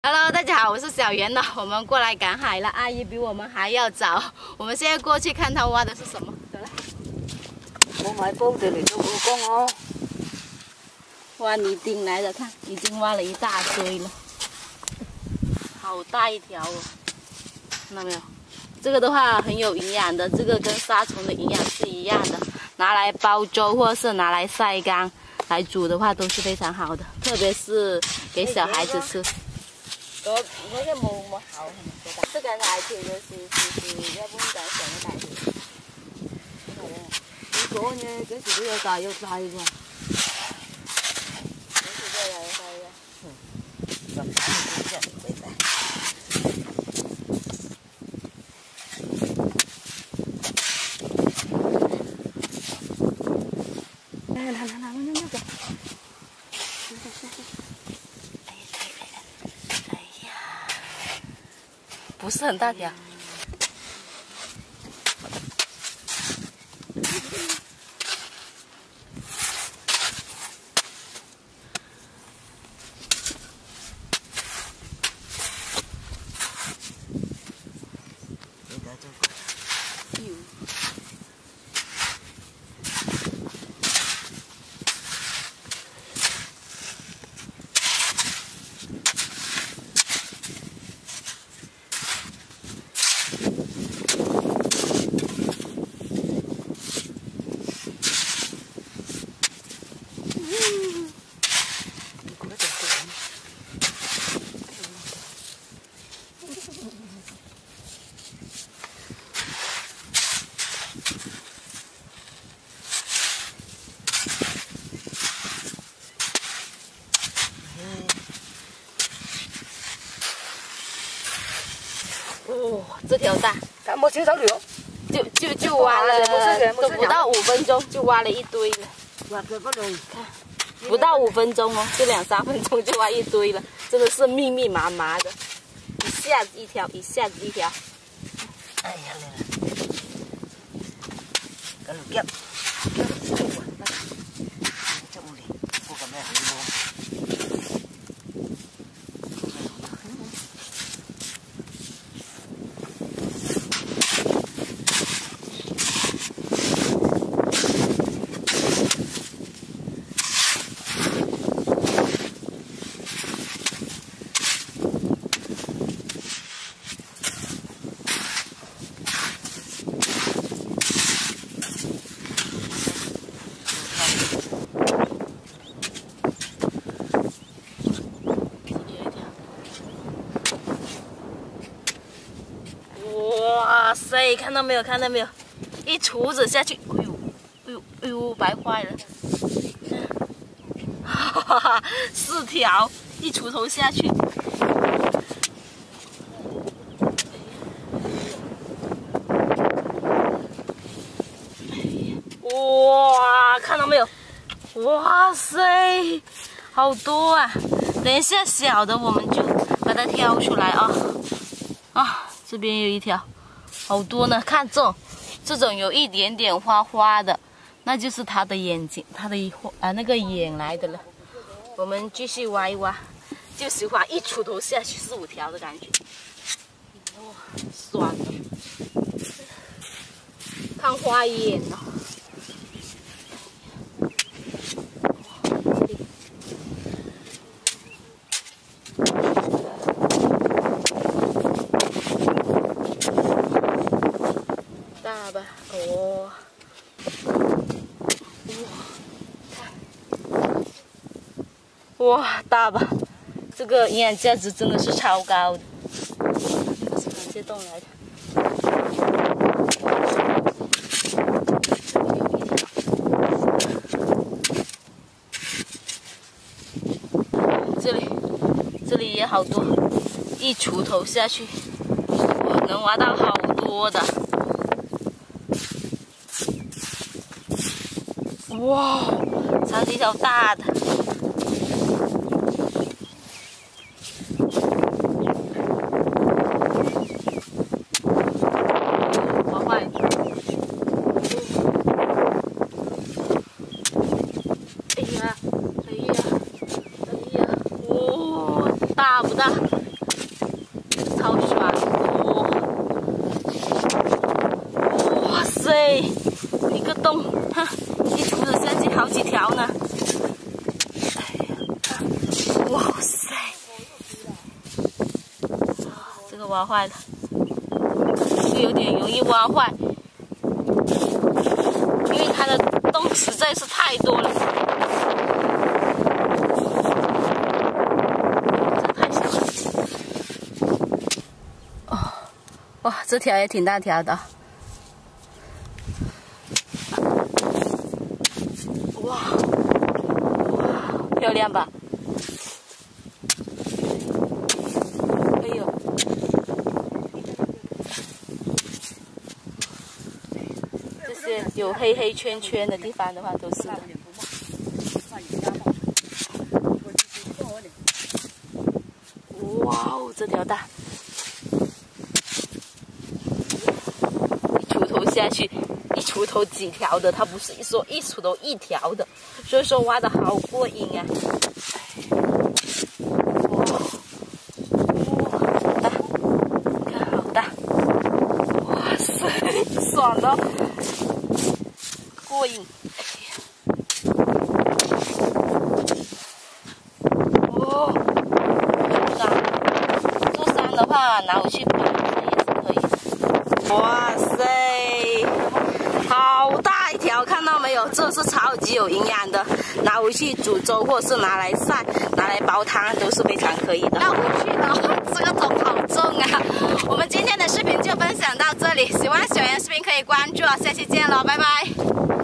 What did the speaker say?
Hello，大家好，我是小圆的，我们过来赶海了。阿姨比我们还要早，我们现在过去看她挖的是什么。走了。我买包子嚟做武功哦。挖泥丁来了，看，已经挖了一大堆了，好大一条哦，看到没有？这个的话很有营养的，这个跟沙虫的营养是一样的，拿来煲粥或者是拿来晒干来煮的话都是非常好的，特别是给小孩子吃。嗰嗰只冇冇口，即係大條嘅是是是一般仔上嘅大條。你講嘅幾時都有大有細喎。幾時都有細嘅。咁大嘅啫，幾大？来来来来，我那个。哎呀，不是很大条。你睇做有。你嗰隻點？哦，这条大，咁冇少手料，就就就挖了都不到五分钟，就挖了一堆了，挖佢不用看。不到五分钟哦，就两三分钟就挖一堆了，真的是密密麻麻的，一下子一条，一下子一条。哎呀嚟啦，咁嚟哇塞，看到没有？看到没有？一锄子下去，哎呦，哎呦，哎呦，白坏了。哈哈，四条，一锄头下去。哇，看到没有？哇塞，好多啊！等一下小的我们就把它挑出来啊。啊，这边有一条，好多呢。看这种，这种有一点点花花的，那就是它的眼睛，它的啊那个眼来的了。我们继续挖一挖，就喜欢一锄头下去四五条的感觉。哇，爽！看花眼了。大吧？哦，哇，哇，大吧？这个营养价值真的是超高的，是螃蟹洞来的。这里，这里也好多，一锄头下去，哇能挖到好多的。哇，超级条大的。好坏。哎然呢。哎呀哇塞。这个挖坏的是有点容易挖坏。因为它的洞实在是太多了。太小了。哇这条也挺大条的。漂亮吧？哎呦，这些有黑黑圈圈的地方的话，都是。哇哦，这条大，一锄头下去。一锄头几条的，它不是一说一锄头一条的，所以说挖的好过瘾啊！哇，哇，好大，看好大，哇塞，爽了，过瘾！哎呀哦，山，做山的话拿回去煮也是可以。哇塞！好大一条，看都？是超级有营养的，拿回去煮粥或是拿来晒、拿来煲汤都是非常可以的。拿回去的，这个桶好重啊！我们今天的视频就分享到这里，喜欢小圆视频可以关注啊，下期见喽，拜拜。